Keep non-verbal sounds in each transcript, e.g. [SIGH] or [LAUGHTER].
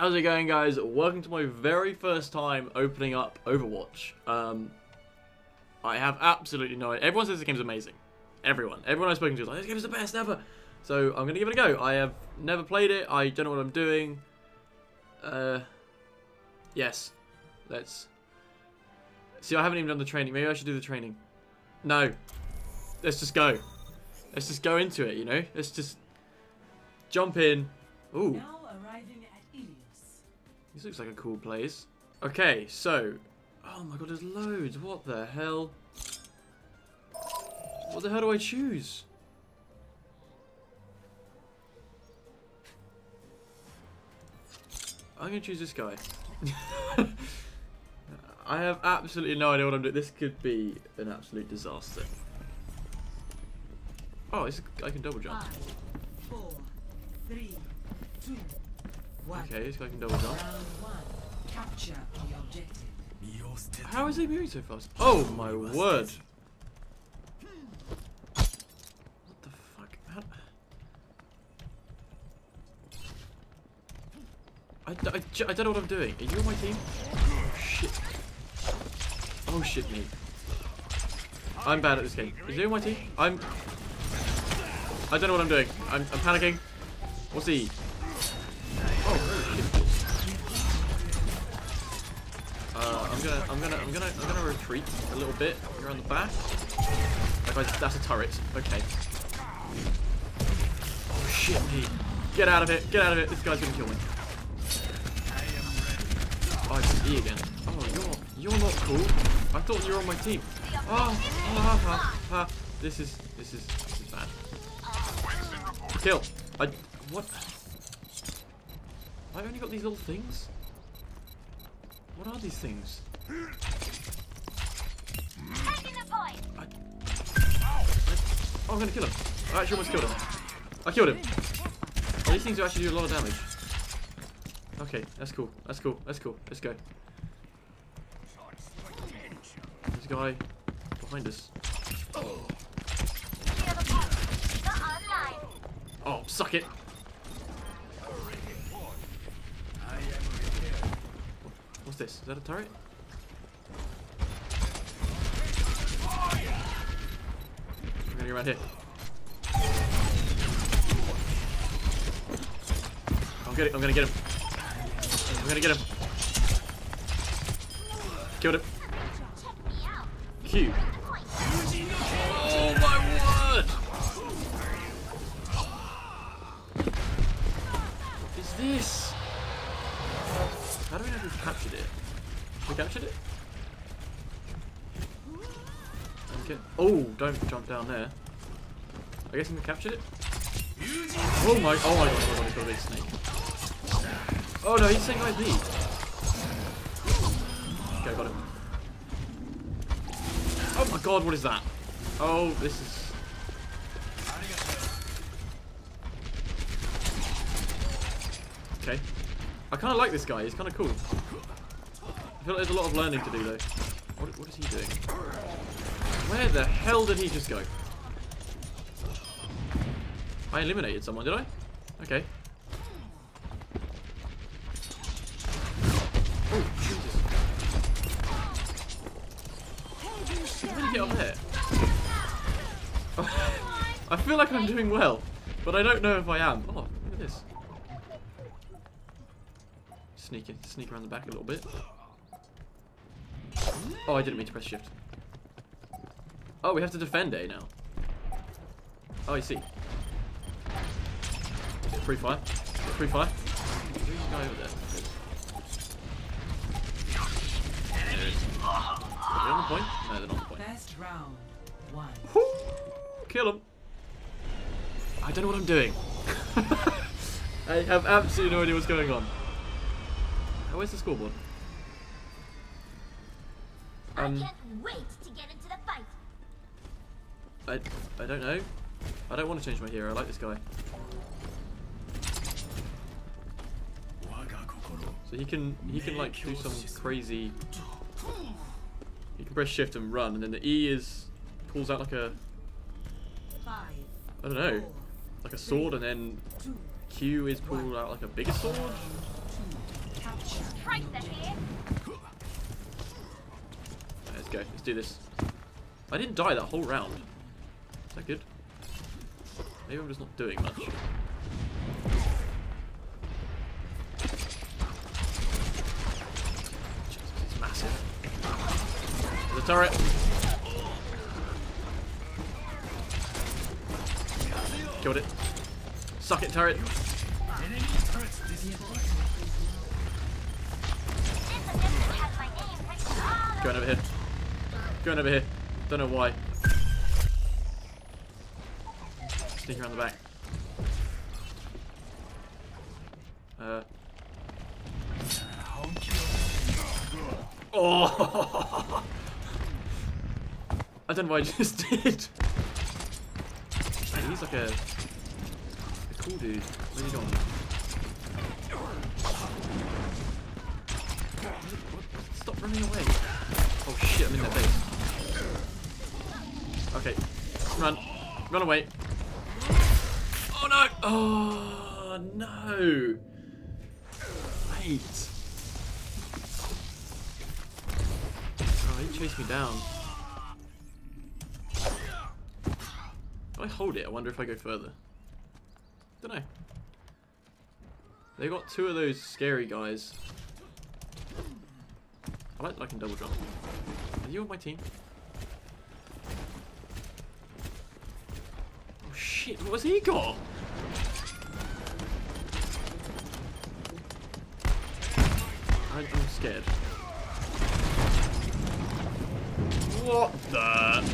How's it going guys? Welcome to my very first time opening up Overwatch. Um, I have absolutely no idea. Everyone says this game's amazing. Everyone. Everyone I've spoken to is like, this game is the best ever. So I'm going to give it a go. I have never played it. I don't know what I'm doing. Uh, yes. Let's... See, I haven't even done the training. Maybe I should do the training. No. Let's just go. Let's just go into it, you know? Let's just jump in. Ooh. Ilios. This looks like a cool place. Okay, so... Oh my god, there's loads. What the hell? What the hell do I choose? I'm gonna choose this guy. [LAUGHS] I have absolutely no idea what I'm doing. This could be an absolute disaster. Oh, I can double jump. Five, four, three, two. Okay, this guy can double jump. Capture the objective. How is he moving so fast? Oh my word! What the fuck? How... I, I, I don't know what I'm doing. Are you on my team? Oh shit. Oh shit me. I'm bad at this game. Is he on my team? I'm... I don't know what I'm doing. I'm, I'm panicking. What's he? I'm gonna, I'm gonna, I'm gonna, I'm gonna retreat a little bit around the back. That's a turret. Okay. Oh shit me! Get out of it! Get out of it! This guy's gonna kill me. Oh, it's E again. Oh, you're, you're not cool. I thought you were on my team. Oh, oh, ha, ha, ha. This is, this is, this is bad. Kill. I, what? I only got these little things. What are these things? I, oh, I'm gonna kill him. I actually almost killed him. I killed him. Oh, these things do actually do a lot of damage. Okay, that's cool. That's cool. That's cool. Let's go. This guy behind us. Oh, suck it. What's this? Is that a turret? I'm gonna go around here. I'm gonna, I'm gonna get him. I'm gonna get him. Killed him. Q. Oh my word! What is this? How do we know we captured it? We captured it? Oh, don't jump down there. I guess we captured it. Oh my! Oh my god! Oh my god! A big snake. Oh no! He's saying ID. Okay, I got him. Oh my god! What is that? Oh, this is. Okay. I kind of like this guy. He's kind of cool. I feel like there's a lot of learning to do though. What, what is he doing? Where the hell did he just go? I eliminated someone, did I? Okay. Oh, Jesus. How did he get up there? [LAUGHS] I feel like I'm doing well, but I don't know if I am. Oh, look at this. Sneak in, sneak around the back a little bit. Oh, I didn't mean to press shift. Oh, we have to defend A now. Oh, I see. Free fire. Free fire. Who's the guy over there? Are they on the point? No, they're not on the point. Best round one. Whoo! Kill him. I don't know what I'm doing. [LAUGHS] I have absolutely no idea what's going on. Oh, where's the scoreboard? Um, I can't wait to get into the fight. I, I don't know. I don't want to change my hero. I like this guy. So he can he can like do some crazy. He can press shift and run, and then the E is pulls out like a I don't know, like a sword, and then Q is pulled out like a bigger sword. Let's go. Let's do this. I didn't die that whole round. Is that good? Maybe I'm just not doing much. Jesus, it's massive. A turret. Killed it. Suck it, turret. Going over here. Going over here. Don't know why. Sneak around the back. Uh. Oh! [LAUGHS] I don't know what I just [LAUGHS] did. He's like a, a cool dude. Where's he gone? Stop running away. Oh shit, I'm in their base. Okay. Run. Run away. Oh no! Wait. Oh, he chased me down. If I hold it, I wonder if I go further. Don't know. They got two of those scary guys. I like that I can double jump. Are you on my team? Oh shit, what has he got? I, I'm scared. What the?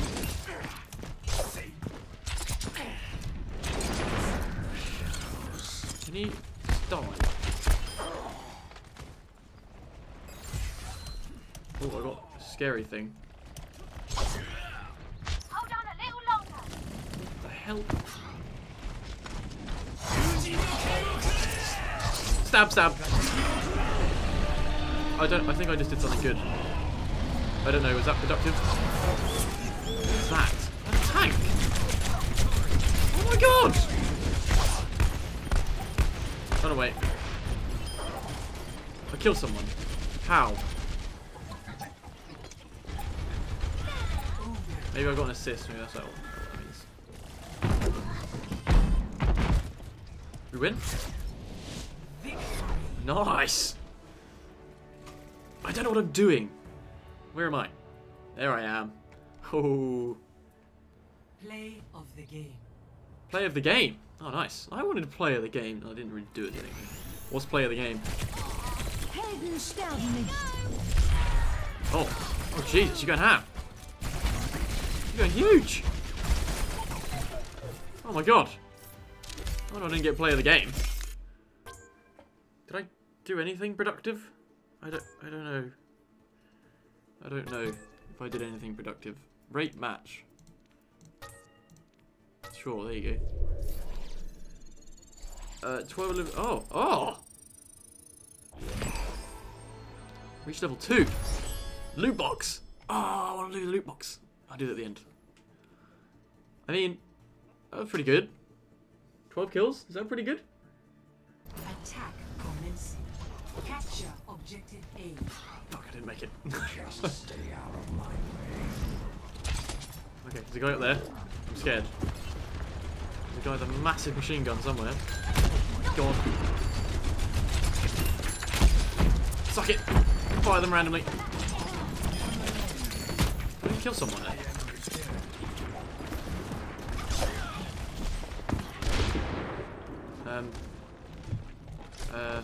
Can he die? Oh, I got a scary thing. Hold on a little longer. What the hell? Stab, stab. I don't. I think I just did something good. I don't know. Was that productive? What's that? A tank. Oh my god! Run away. I killed someone. How? Maybe I got an assist. Maybe that's means. We win? Nice! I don't know what I'm doing. Where am I? There I am. Oh, Play of the game. play of the game. Oh, nice. I wanted to play of the game. I didn't really do it anyway. What's play of the game? Oh, oh Jesus, you're going half. You're going huge. Oh my god. Oh, no, I didn't get play of the game. Did I do anything productive? I don't. I don't know. I don't know if I did anything productive. Rate match. Sure, there you go. Uh, 12 11. Oh, oh! Reach level 2. Loot box! Oh, I want to do the loot box. I'll do that at the end. I mean, that was pretty good. 12 kills? Is that pretty good? Attack commencing. Capture objective A. Fuck, I didn't make it. Just stay out of my way. okay, there's a guy up there. I'm scared. There's a guy with a massive machine gun somewhere. Go on. Suck it! Fire them randomly. I didn't kill someone there. Um. Uh.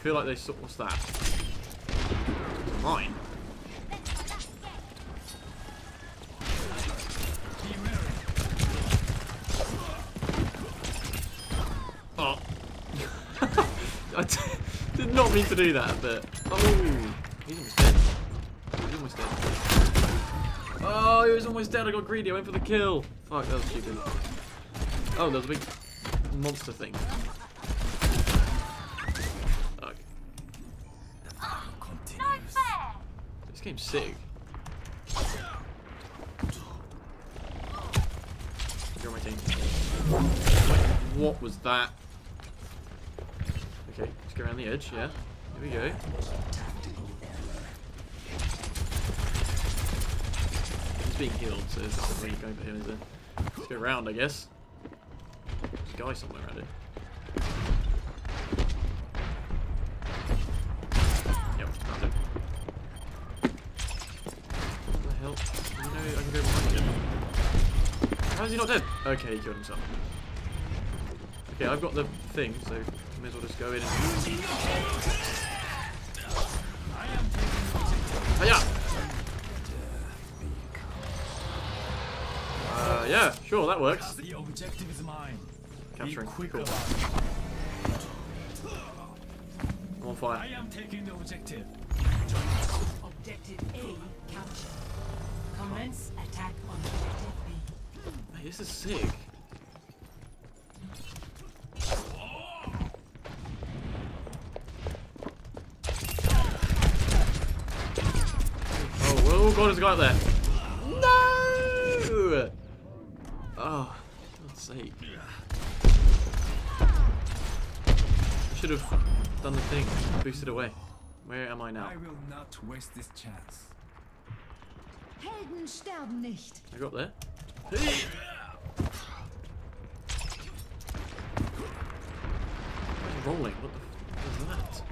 I feel like they saw. What's that? Mine. Oh. [LAUGHS] I did not mean to do that, but. Oh! He's almost dead. He's almost dead. Oh, he was almost dead. I got greedy. I went for the kill. Fuck, that was stupid. Oh, there's a big monster thing. This game's sick. You're my team. What was that? Okay, let's go around the edge, yeah. There we go. He's being healed, so there's nothing really going for him, is there? Let's go around, I guess. There's a guy somewhere around here. Is he not dead? Okay, he killed himself. Okay, I've got the thing, so may as well just go in and... Hiya! Uh, yeah, sure, that works. The objective is mine. Capturing. Quick Cool. about it. I'm on I fire. am taking the objective. Objective A this is sick. Oh, well, oh god, there's a guy up there. No! Oh, God's sake. I should have done the thing, boosted away. Where am I now? I will not waste this chance. Helden sterben nicht. I got there. Hey! What's rolling? What the f is that?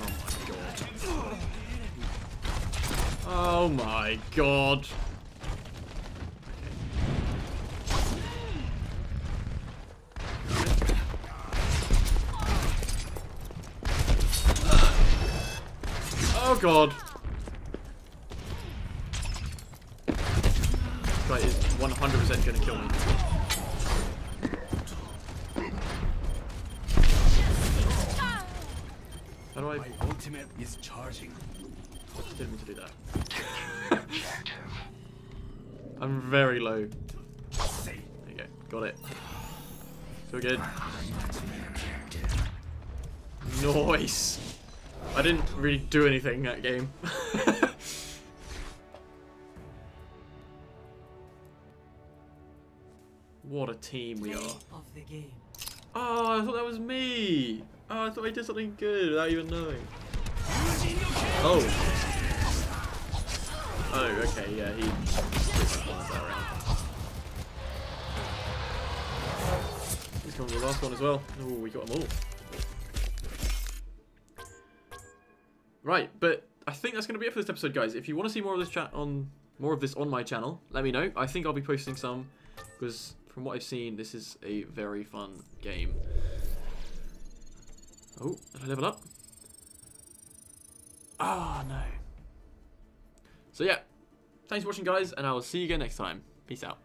Oh my god. Oh my god. Oh god. This guy is 100% gonna kill me. Is charging. didn't mean to do that? I'm very low. There you go. Got it. So good. Nice. I didn't really do anything in that game. [LAUGHS] what a team we are. of the game. Oh, I thought that was me. Oh, I thought I did something good without even knowing. Oh. Oh, okay, yeah, he. He's coming with the last one as well. Oh, we got them all. Right, but I think that's going to be it for this episode, guys. If you want to see more of this chat on more of this on my channel, let me know. I think I'll be posting some because from what I've seen, this is a very fun game. Oh, did I level up? Ah, no. So yeah, thanks for watching, guys, and I will see you again next time. Peace out.